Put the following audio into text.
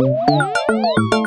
Música